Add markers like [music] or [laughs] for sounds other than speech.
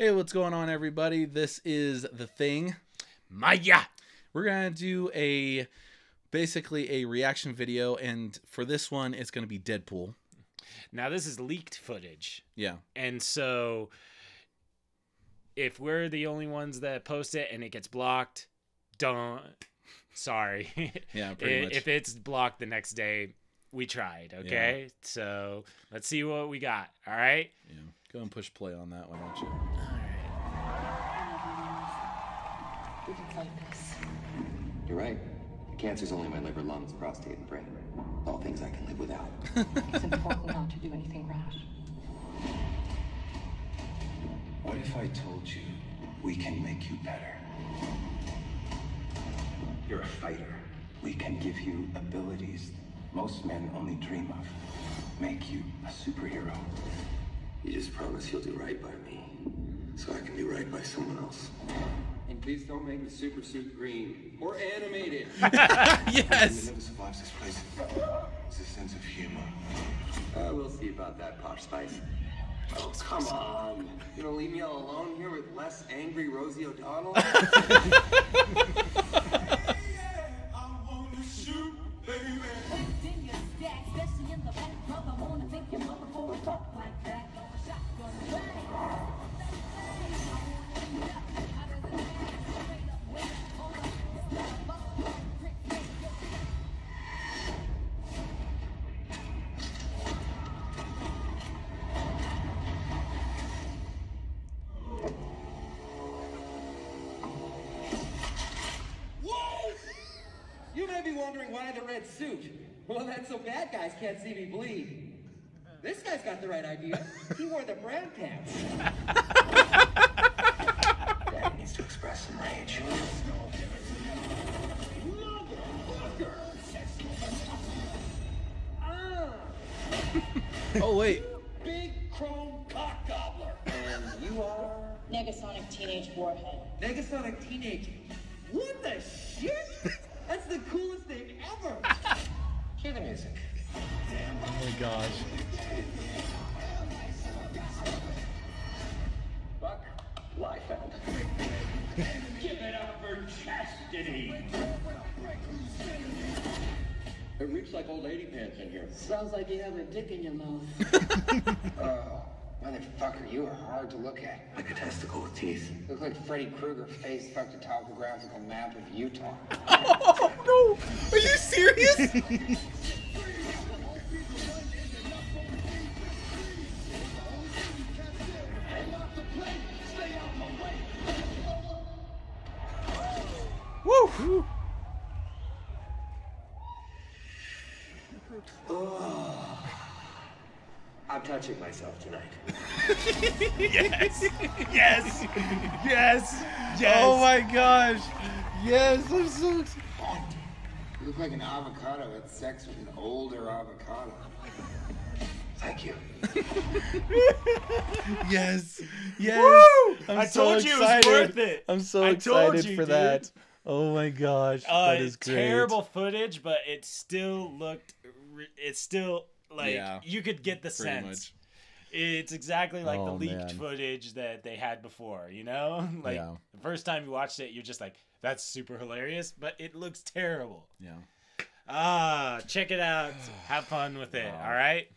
Hey, what's going on, everybody? This is the thing. Maya. We're gonna do a basically a reaction video, and for this one, it's gonna be Deadpool. Now this is leaked footage, Yeah, and so if we're the only ones that post it and it gets blocked, don't. Sorry. [laughs] yeah, pretty much. if it's blocked the next day, we tried. Okay, so let's see what we got. All right. yeah. Go and push play on that one, why don't you? We can fight this. You're right. Cancer's only my liver, lungs, prostate, and brain. All things I can live without. [laughs] It's important not to do anything rash. What if I told you we can make you better? You're a fighter. We can give you abilities most men only dream of. Make you a superhero. You just promise you'll do right by me, so I can do right by someone else. And please don't make the super suit green or animated. [laughs] yes. never survives this place. It's a sense of humor. Uh, we'll see about that, Posh Spice. Oh, come on. You're gonna leave me all alone here with less angry Rosie O'Donnell? [laughs] [laughs] You may be wondering why the red suit. Well, that's so bad guys can't see me bleed. This guy's got the right idea. He wore the brown pants. Daddy needs to express some rage. Oh wait. Big chrome cock gobbler. And you are Negasonic Teenage Warhead. Negasonic Teenage. What the shit? That's the coolest thing ever. [laughs] Hear the music. Oh my gosh. Buck Liefeld. Give it up for chastity. It reeks like old lady pants in here. Sounds like you have a dick in your mouth. Oh, [laughs] [laughs] motherfucker, you are hard to look at. Like a testicle with teeth. Look like Freddy Krueger face fucked a topographical map of Utah. Oh [laughs] no! Are you serious? Woo! Oh. I'm touching myself tonight. [laughs] Yes. yes. Yes. Yes. Oh my gosh! Yes, I'm so excited. You look like an avocado had sex with an older avocado. Thank you. [laughs] Yes, yes. Woo! I'm I so told you it was worth it. I'm so I excited you, for dude. that. Oh my gosh, Uh, that is great. terrible footage, but it still looked. Re- it's still like Yeah, you could get the sense. much. It's exactly like the Oh, leaked man. footage that they had before. You know, [laughs] like Yeah. the first time you watched it, you're just like, "That's super hilarious," but it looks terrible. Yeah. Ah, check it out. Have fun with it. All right.